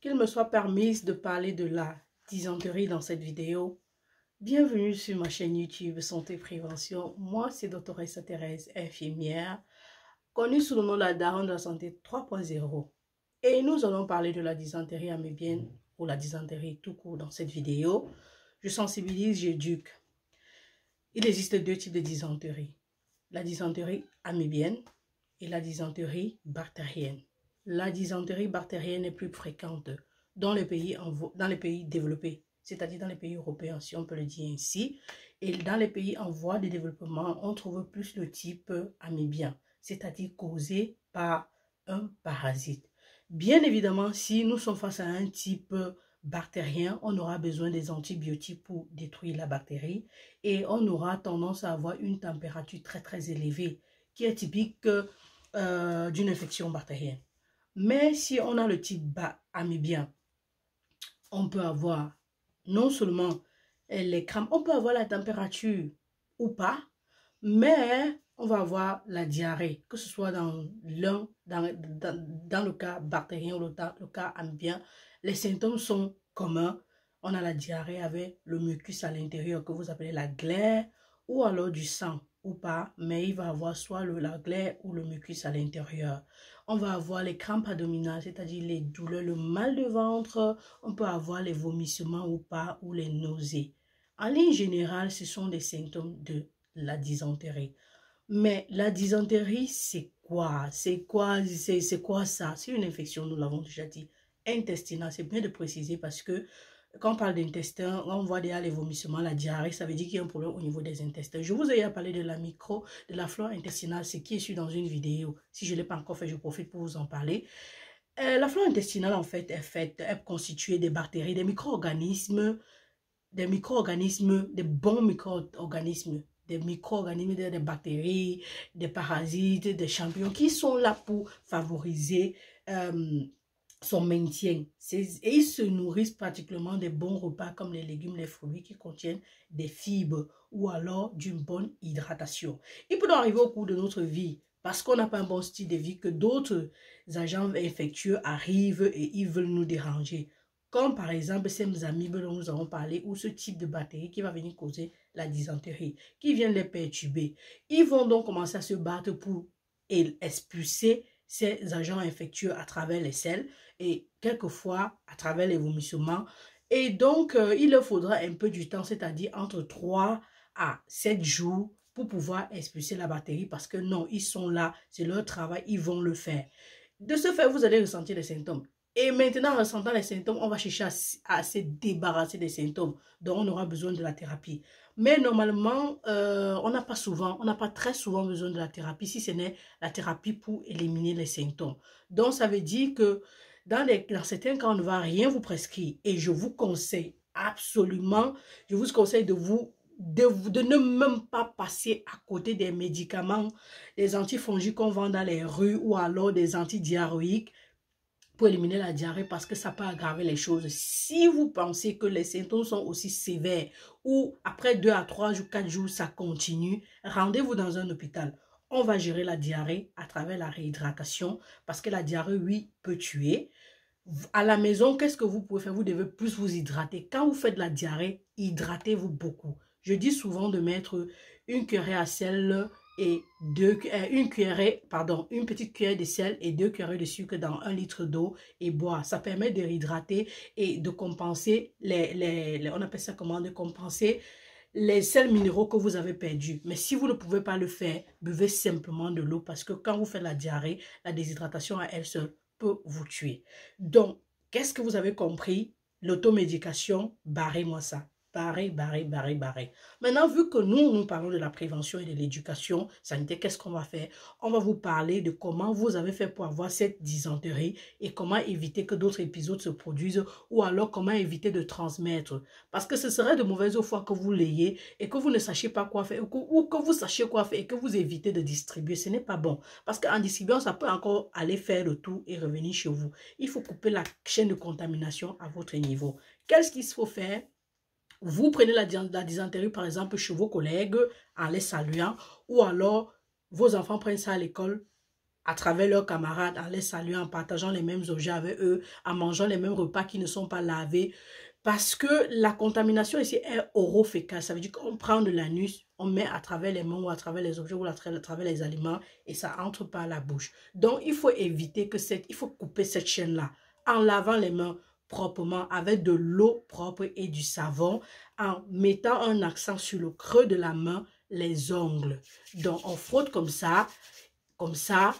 qu'il me soit permis de parler de la dysenterie dans cette vidéo. Bienvenue sur ma chaîne YouTube Santé Prévention. Moi, c'est Dr. Thérèse, infirmière, connue sous le nom de la Daronne de la Santé 3.0. Et nous allons parler de la dysenterie amébienne ou la dysenterie tout court dans cette vidéo. Je sensibilise, j'éduque. Il existe deux types de dysenterie. La dysenterie amébienne et la dysenterie bactérienne la dysenterie bactérienne est plus fréquente dans les pays, dans les pays développés, c'est-à-dire dans les pays européens, si on peut le dire ainsi. Et dans les pays en voie de développement, on trouve plus le type amébien, c'est-à-dire causé par un parasite. Bien évidemment, si nous sommes face à un type bactérien, on aura besoin des antibiotiques pour détruire la bactérie et on aura tendance à avoir une température très très élevée qui est typique euh, d'une infection bactérienne. Mais si on a le type bas amébien, on peut avoir non seulement les crampes, on peut avoir la température ou pas, mais on va avoir la diarrhée, que ce soit dans l'un, dans, dans, le cas bactérien ou le, le cas amébien, les symptômes sont communs. On a la diarrhée avec le mucus à l'intérieur que vous appelez la glaire ou alors du sang ou pas, mais il va avoir soit le, la glaire ou le mucus à l'intérieur. On va avoir les crampes abdominales, c'est-à-dire les douleurs, le mal de ventre. On peut avoir les vomissements ou pas, ou les nausées. En ligne générale, ce sont des symptômes de la dysenterie. Mais la dysenterie, c'est quoi? C'est quoi? C'est quoi ça? C'est une infection, nous l'avons déjà dit, intestinale. C'est bien de préciser parce que quand on parle d'intestin, on voit déjà les vomissements, la diarrhée, ça veut dire qu'il y a un problème au niveau des intestins. Je vous ai parlé de la micro, de la flore intestinale, ce qui est su dans une vidéo. Si je ne l'ai pas encore fait, je profite pour vous en parler. Euh, la flore intestinale, en fait, est constituée des bactéries, des micro-organismes, des micro-organismes, des bons micro-organismes, des micro-organismes, des bactéries, des parasites, des champignons qui sont là pour favoriser euh, son maintien. Et ils se nourrissent pratiquement des bons repas comme les légumes, les fruits qui contiennent des fibres ou alors d'une bonne hydratation. Il peut arriver au cours de notre vie parce qu'on n'a pas un bon style de vie que d'autres agents infectieux arrivent et ils veulent nous déranger. Comme par exemple ces amibes dont nous avons parlé ou ce type de bactérie qui va venir causer la dysenterie, qui vient les perturber. Ils vont donc commencer à se battre pour expulser ces agents infectieux à travers les selles et quelquefois à travers les vomissements. Et donc, euh, il leur faudra un peu du temps, c'est-à-dire entre 3 à 7 jours pour pouvoir expulser la bactérie parce que non, ils sont là, c'est leur travail, ils vont le faire. De ce fait, vous allez ressentir les symptômes. Et maintenant, en ressentant les symptômes, on va chercher à, se débarrasser des symptômes. Donc, on aura besoin de la thérapie. Mais normalement, euh, on n'a pas souvent, on n'a pas très souvent besoin de la thérapie, si ce n'est la thérapie pour éliminer les symptômes. Donc, ça veut dire que dans, certains cas, on ne va rien vous prescrire. Et je vous conseille absolument, je vous conseille de vous de, ne même pas passer à côté des médicaments, des antifongiques qu'on vend dans les rues ou alors des antidiarrhéiques pour éliminer la diarrhée parce que ça peut aggraver les choses. Si vous pensez que les symptômes sont aussi sévères ou après deux à trois jours, quatre jours, ça continue, rendez-vous dans un hôpital on va gérer la diarrhée à travers la réhydratation parce que la diarrhée, oui, peut tuer. À la maison, qu'est-ce que vous pouvez faire? Vous devez plus vous hydrater. Quand vous faites la diarrhée, hydratez-vous beaucoup. Je dis souvent de mettre une cuillerée à sel deux, euh, une cuillerée, pardon, une petite cuillère de sel et deux cuillerées de sucre dans un litre d'eau et boire. Ça permet de réhydrater et de compenser les, les, on appelle ça comment, de compenser les sels minéraux que vous avez perdus. Mais si vous ne pouvez pas le faire, buvez simplement de l'eau parce que quand vous faites la diarrhée, la déshydratation à elle seule peut vous tuer. Donc, qu'est-ce que vous avez compris? L'automédication, barrez-moi ça barré, barré, barré, barré. Maintenant, vu que nous, nous parlons de la prévention et de l'éducation sanitaire, qu'est-ce qu'on va faire? On va vous parler de comment vous avez fait pour avoir cette dysenterie et comment éviter que d'autres épisodes se produisent ou alors comment éviter de transmettre. Parce que ce serait de mauvaise foi que vous l'ayez et que vous ne sachiez pas quoi faire ou que, ou que vous sachiez quoi faire et que vous évitez de distribuer. Ce n'est pas bon. Parce qu'en distribuant, ça peut encore aller faire le tour et revenir chez vous. Il faut couper la chaîne de contamination à votre niveau. Qu'est-ce qu'il faut faire? Vous prenez la, la dysenterie, par exemple, chez vos collègues en les saluant, ou alors vos enfants prennent ça à l'école à travers leurs camarades, en les saluant, en partageant les mêmes objets avec eux, en mangeant les mêmes repas qui ne sont pas lavés. Parce que la contamination ici est orofécale. Ça veut dire qu'on prend de l'anus, on met à travers les mains ou à travers les objets ou à travers les aliments et ça entre par la bouche. Donc, il faut éviter que cette, il faut couper cette chaîne-là en lavant les mains proprement avec de l'eau propre et du savon en mettant un accent sur le creux de la main, les ongles. Donc, on frotte comme ça, comme ça,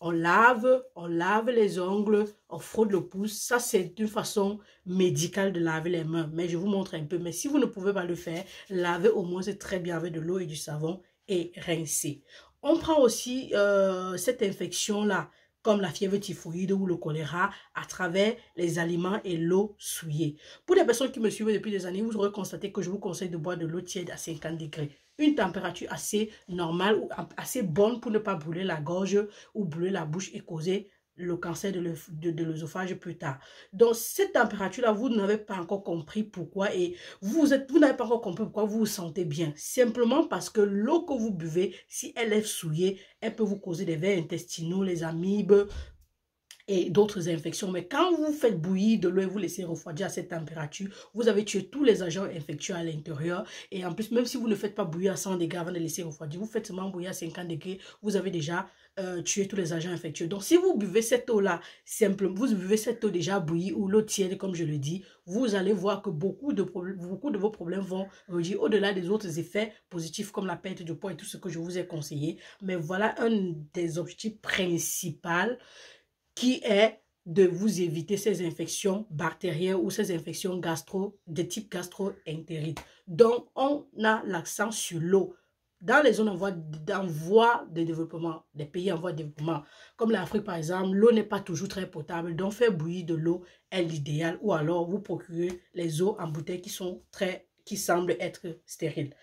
on lave, on lave les ongles, on frotte le pouce. Ça, c'est une façon médicale de laver les mains. Mais je vous montre un peu. Mais si vous ne pouvez pas le faire, lavez au moins c'est très bien avec de l'eau et du savon et rincez. On prend aussi euh, cette infection-là comme la fièvre typhoïde ou le choléra à travers les aliments et l'eau souillée. Pour les personnes qui me suivent depuis des années, vous aurez constaté que je vous conseille de boire de l'eau tiède à 50 degrés. Une température assez normale ou assez bonne pour ne pas brûler la gorge ou brûler la bouche et causer le cancer de l'œsophage plus tard. Donc, cette température-là, vous n'avez pas encore compris pourquoi et vous, vous n'avez pas encore compris pourquoi vous vous sentez bien. Simplement parce que l'eau que vous buvez, si elle est souillée, elle peut vous causer des vers intestinaux, les amibes, et d'autres infections. Mais quand vous faites bouillir de l'eau et vous laissez refroidir à cette température, vous avez tué tous les agents infectieux à l'intérieur. Et en plus, même si vous ne faites pas bouillir à 100 degrés avant de laisser refroidir, vous faites seulement bouillir à 50 degrés, vous avez déjà euh, tué tous les agents infectieux. Donc, si vous buvez cette eau-là, simplement, vous buvez cette eau déjà bouillie ou l'eau tiède, comme je le dis, vous allez voir que beaucoup de, beaucoup de vos problèmes vont au-delà des autres effets positifs comme la perte de poids et tout ce que je vous ai conseillé. Mais voilà un des objectifs principaux qui est de vous éviter ces infections bactériennes ou ces infections gastro, de type gastro-entérite. Donc, on a l'accent sur l'eau. Dans les zones en voie, de développement, des pays en voie de développement, comme l'Afrique par exemple, l'eau n'est pas toujours très potable. Donc, faire bouillir de l'eau est l'idéal. Ou alors, vous procurez les eaux en bouteille qui semblent être stériles.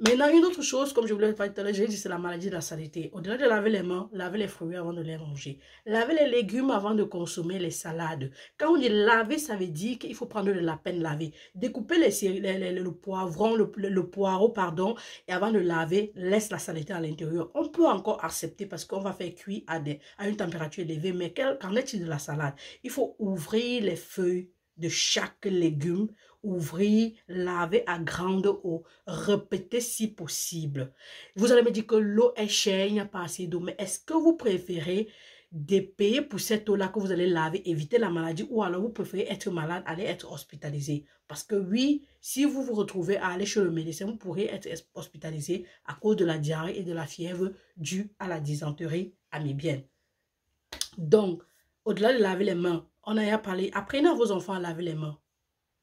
Maintenant, une autre chose, comme je vous l'ai dit tout à c'est la maladie de la saleté. Au-delà de laver les mains, laver les fruits avant de les manger. Laver les légumes avant de consommer les salades. Quand on dit laver, ça veut dire qu'il faut prendre de la peine laver. Découper le poivron, le, poireau, pardon, et avant de laver, laisse la saleté à l'intérieur. On peut encore accepter parce qu'on va faire cuire à, à une température élevée, mais qu'en est-il de la salade? Il faut ouvrir les feuilles de chaque légume ouvrir, laver à grande eau, répéter si possible. Vous allez me dire que l'eau est chère, il n'y a pas assez d'eau, mais est-ce que vous préférez payer pour cette eau-là que vous allez laver, éviter la maladie, ou alors vous préférez être malade, aller être hospitalisé? Parce que oui, si vous vous retrouvez à aller chez le médecin, vous pourrez être hospitalisé à cause de la diarrhée et de la fièvre due à la dysenterie amibienne. Donc, au-delà de laver les mains, on a à parler, apprenez à vos enfants à laver les mains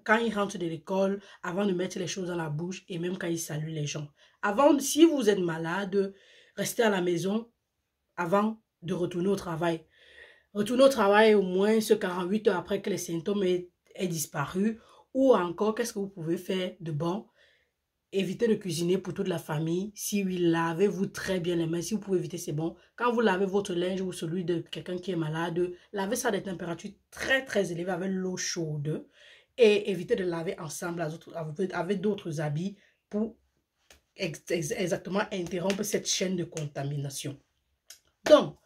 quand ils rentrent de l'école, avant de mettre les choses dans la bouche et même quand ils saluent les gens. Avant, si vous êtes malade, restez à la maison avant de retourner au travail. Retournez au travail au moins ce 48 heures après que les symptômes aient, disparu. Ou encore, qu'est-ce que vous pouvez faire de bon? Évitez de cuisiner pour toute la famille. Si oui, lavez-vous très bien les mains. Si vous pouvez éviter, c'est bon. Quand vous lavez votre linge ou celui de quelqu'un qui est malade, lavez ça à des températures très très élevées avec l'eau chaude et éviter de laver ensemble avec d'autres habits pour exactement interrompre cette chaîne de contamination. Donc,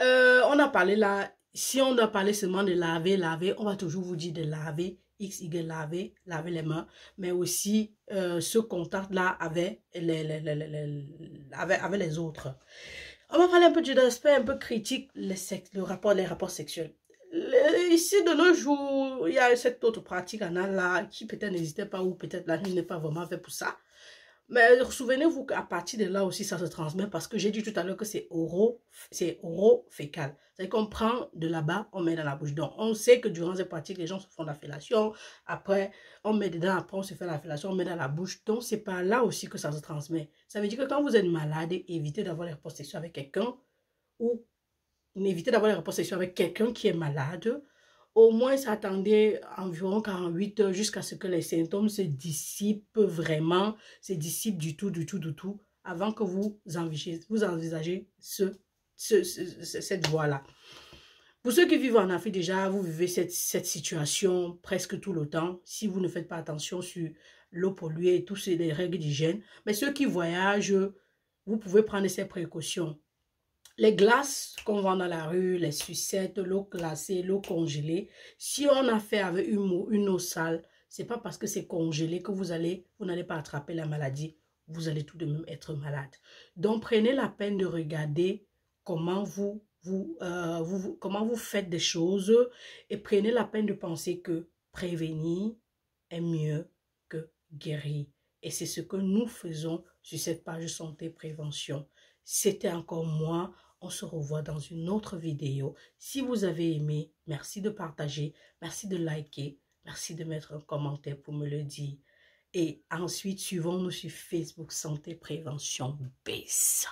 euh, on a parlé là, si on a parlé seulement de laver, laver, on va toujours vous dire de laver, X, Y, laver, laver les mains, mais aussi euh, ce contact-là avec les, avec, les autres. On va parler un peu aspect un peu critique, le rapport, les rapports sexuels ici, de nos jours, il y a cette autre pratique en là qui peut-être n'hésitait pas ou peut-être la nuit n'est pas vraiment fait pour ça. Mais souvenez-vous qu'à partir de là aussi, ça se transmet parce que j'ai dit tout à l'heure que c'est oro, c'est oro-fécal. C'est qu'on prend de là-bas, on met dans la bouche. Donc, on sait que durant ces pratiques, les gens se font la fellation. Après, on met dedans, après, on se fait la fellation, on met dans la bouche. Donc, c'est pas là aussi que ça se transmet. Ça veut dire que quand vous êtes malade, évitez d'avoir les rapports avec quelqu'un ou évitez d'avoir les rapports avec quelqu'un qui est malade. Au moins, s'attendez environ 48 heures jusqu'à ce que les symptômes se dissipent vraiment, se dissipent du tout, du tout, du tout, avant que vous envisagez, vous envisagez ce, cette voie-là. Pour ceux qui vivent en Afrique déjà, vous vivez cette, cette situation presque tout le temps, si vous ne faites pas attention sur l'eau polluée et toutes les règles d'hygiène. Mais ceux qui voyagent, vous pouvez prendre ces précautions. Les glaces qu'on vend dans la rue, les sucettes, l'eau glacée, l'eau congelée, si on a fait avec une, eau, une eau sale, c'est pas parce que c'est congelé que vous allez, vous n'allez pas attraper la maladie. Vous allez tout de même être malade. Donc, prenez la peine de regarder comment vous, euh, comment vous faites des choses et prenez la peine de penser que prévenir est mieux que guérir. Et c'est ce que nous faisons sur cette page santé prévention. C'était encore moi. On se revoit dans une autre vidéo. Si vous avez aimé, merci de partager, merci de liker, merci de mettre un commentaire pour me le dire. Et ensuite, suivons-nous sur Facebook Santé Prévention Base.